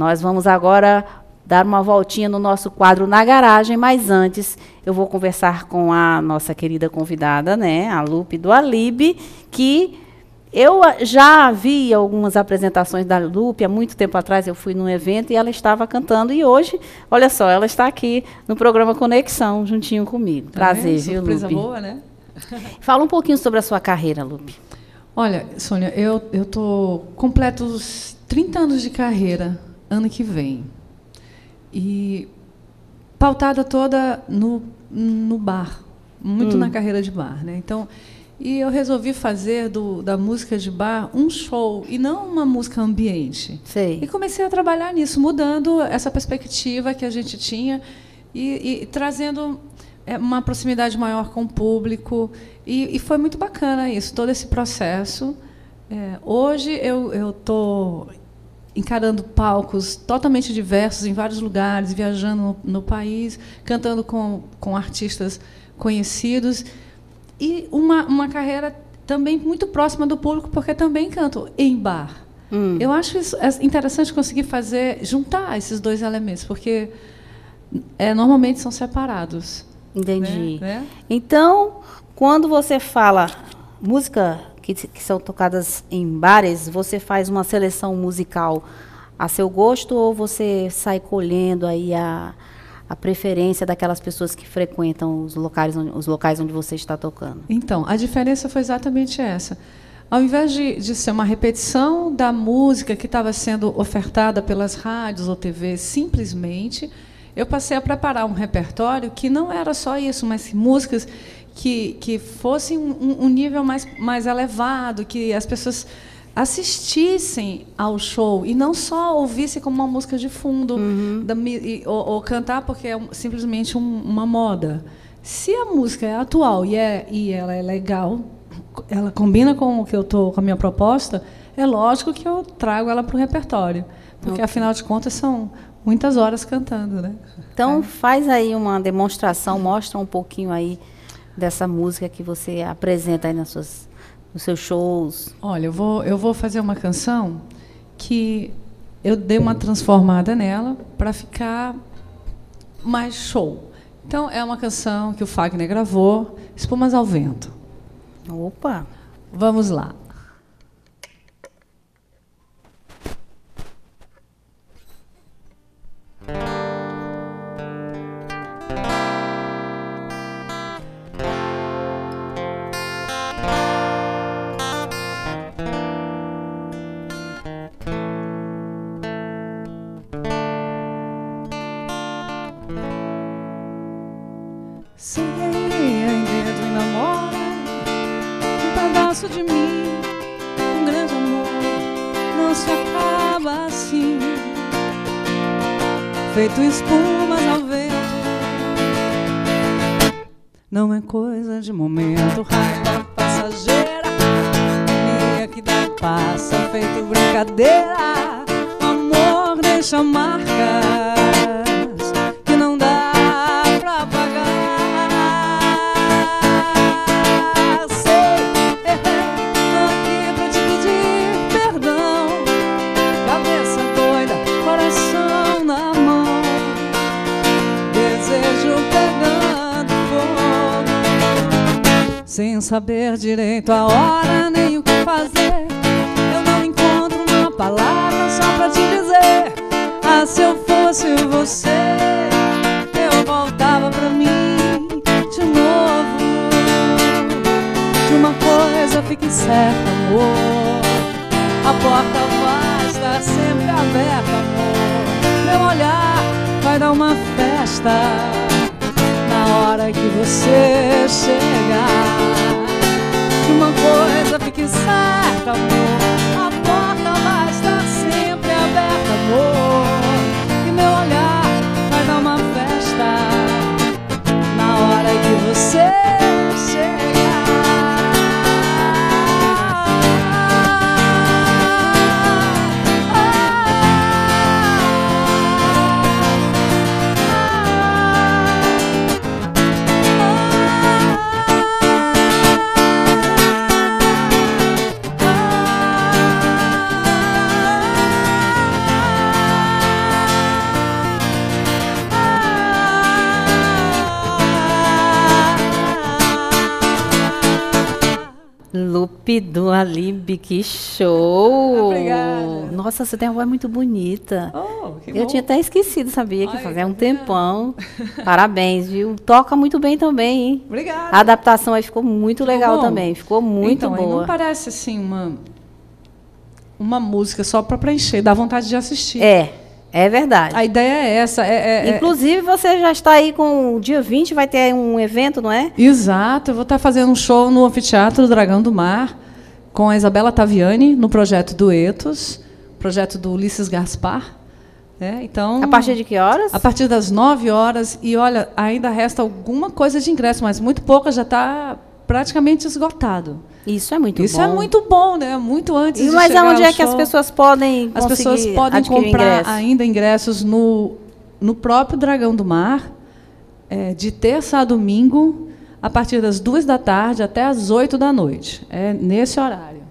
Nós vamos agora dar uma voltinha no nosso quadro na garagem, mas antes eu vou conversar com a nossa querida convidada, né, a Lupe do Alibe, que eu já vi algumas apresentações da Lupe há muito tempo atrás, eu fui num evento e ela estava cantando e hoje, olha só, ela está aqui no programa Conexão juntinho comigo. Tá Prazer, viu, Surpresa Lupe? boa, né? Fala um pouquinho sobre a sua carreira, Lupe. Olha, Sônia, eu eu tô completo os 30 anos de carreira ano que vem. E pautada toda no, no bar, muito hum. na carreira de bar. Né? Então, e eu resolvi fazer do, da música de bar um show e não uma música ambiente. Sei. E comecei a trabalhar nisso, mudando essa perspectiva que a gente tinha e, e trazendo é, uma proximidade maior com o público. E, e, foi muito bacana isso, todo esse processo. É, hoje eu estou encarando palcos totalmente diversos em vários lugares, viajando no, no, país, cantando com, com artistas conhecidos e uma, uma carreira também muito próxima do público, porque também canto em bar. Hum. Eu acho isso é interessante conseguir fazer juntar esses dois elementos, porque é, normalmente são separados. Entendi. Né? né? Então, quando você fala música que, que são tocadas em bares, você faz uma seleção musical a seu gosto ou você sai colhendo aí a, a preferência daquelas pessoas que frequentam os locais, onde, os locais onde você está tocando? Então, a diferença foi exatamente essa. Ao invés de, de ser uma repetição da música que estava sendo ofertada pelas rádios ou TVs, simplesmente, eu passei a preparar um repertório que não era só isso, mas músicas que, que fossem um, um nível mais, mais elevado, que as pessoas assistissem ao show e não só ouvissem como uma música de fundo uhum. da, e, ou, ou, cantar porque é simplesmente um, uma moda. Se a música é atual e, é, e ela é legal, ela combina com o que eu tô com a minha proposta, é lógico que eu trago ela para o repertório, porque okay. afinal de contas são muitas horas cantando, né? Então é. faz aí uma demonstração, mostra um pouquinho aí dessa música que você apresenta aí nas suas, nos seus shows? Olha, eu vou, eu vou fazer uma canção que eu dei uma transformada nela para ficar mais show. Então, é uma canção que o Fagner gravou, Espumas ao Vento. Opa! Vamos lá. Feito espumas ao vento. Não é coisa de momento, raiva passageira. Minha que dá passa, feito brincadeira. Amor deixa marca. Sem saber direito a hora nem o que fazer. Eu não encontro uma palavra só pra te dizer. Ah, se eu fosse você, eu voltava pra mim de novo. De uma coisa fique certa, amor. A porta vai estar sempre aberta, amor. Meu olhar vai dar uma festa hora que você chegar. Fique certa, amor. Do Alibi, que show! Obrigada. Nossa, você tem uma voz muito bonita. Oh, Eu bom. tinha até esquecido, sabia? Que Ai, fazia um tá tempão. Parabéns, viu? Toca muito bem também, hein? Obrigada. A adaptação aí ficou muito Ficou legal bom? também. Ficou muito então, boa. não parece assim uma uma música só para preencher, dá vontade de assistir. É, é verdade. A ideia é essa. É, é- é- Inclusive, você já está aí com o dia 20, vai ter um evento, não é? Exato, eu vou estar fazendo um show no Anfiteatro Dragão do Mar com a Isabela Taviani no projeto Duetos, projeto do Ulisses Gaspar. né? Então, A partir de que horas? a partir das 9 horas. E olha, ainda resta alguma coisa de ingresso, mas muito pouca, já está praticamente esgotado. Isso é muito Isso bom. é muito bom, né? Muito antes E, de mas aonde ao é que as pessoas podem As pessoas podem comprar ingresso? ainda ingressos no, no próprio Dragão do Mar, é, de terça a domingo, a partir das duas da tarde até as oito da noite. É nesse horário.